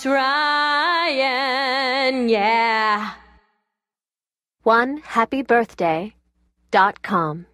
Ghost Ryan, yeah. One happy birthday dot com.